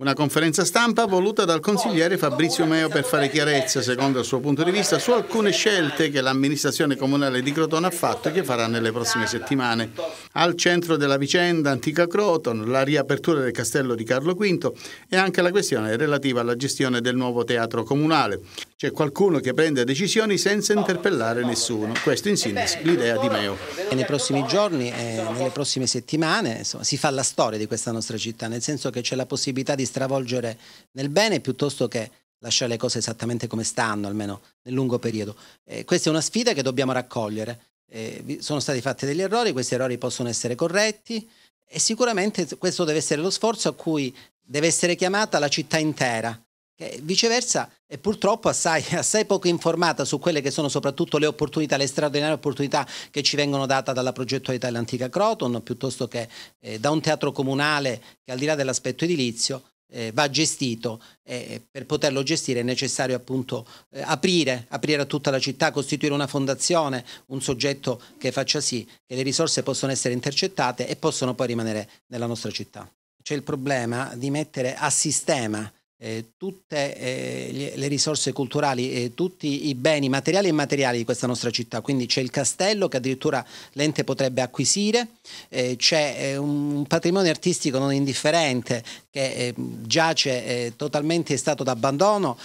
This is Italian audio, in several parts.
Una conferenza stampa voluta dal consigliere Fabrizio Meo per fare chiarezza, secondo il suo punto di vista, su alcune scelte che l'amministrazione comunale di Crotone ha fatto e che farà nelle prossime settimane. Al centro della vicenda Antica Croton, la riapertura del castello di Carlo V e anche la questione relativa alla gestione del nuovo teatro comunale. C'è qualcuno che prende decisioni senza interpellare nessuno. Questo in sintesi l'idea di Meo. Nei prossimi giorni e nelle prossime settimane insomma, si fa la storia di questa nostra città, nel senso che c'è la possibilità di stravolgere nel bene piuttosto che lasciare le cose esattamente come stanno, almeno nel lungo periodo. Eh, questa è una sfida che dobbiamo raccogliere. Eh, sono stati fatti degli errori, questi errori possono essere corretti e sicuramente questo deve essere lo sforzo a cui deve essere chiamata la città intera che viceversa è purtroppo assai, assai, poco informata su quelle che sono soprattutto le opportunità, le straordinarie opportunità che ci vengono date dalla progettualità dell'antica Croton, piuttosto che eh, da un teatro comunale che al di là dell'aspetto edilizio eh, va gestito e per poterlo gestire è necessario appunto eh, aprire, aprire a tutta la città, costituire una fondazione, un soggetto che faccia sì che le risorse possano essere intercettate e possono poi rimanere nella nostra città. C'è il problema di mettere a sistema eh, tutte eh, le risorse culturali e tutti i beni materiali e immateriali di questa nostra città. Quindi c'è il castello che addirittura l'ente potrebbe acquisire, eh, c'è eh, un patrimonio artistico non indifferente che eh, giace eh, totalmente in stato d'abbandono,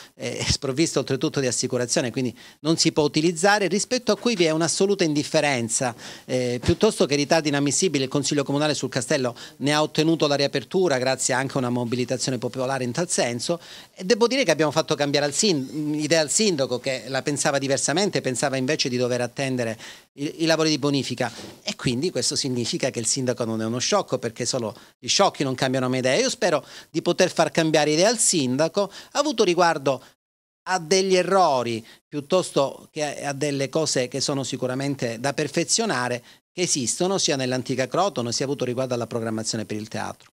sprovvisto oltretutto di assicurazione, quindi non si può utilizzare, rispetto a cui vi è un'assoluta indifferenza. piuttosto che ritardi inammissibili, il Consiglio Comunale sul castello ne ha ottenuto la riapertura grazie anche a una mobilitazione popolare in tal senso e devo dire che abbiamo fatto cambiare l'idea al sindaco che la pensava diversamente, pensava invece di dover attendere i, i, lavori di bonifica e quindi questo significa che il sindaco non è uno sciocco perché solo gli sciocchi non cambiano mai idea. Io spero di poter far cambiare idea al sindaco, ha avuto riguardo a degli errori piuttosto che a delle cose che sono sicuramente da perfezionare che esistono sia nell'antica Croton sia avuto riguardo alla programmazione per il teatro.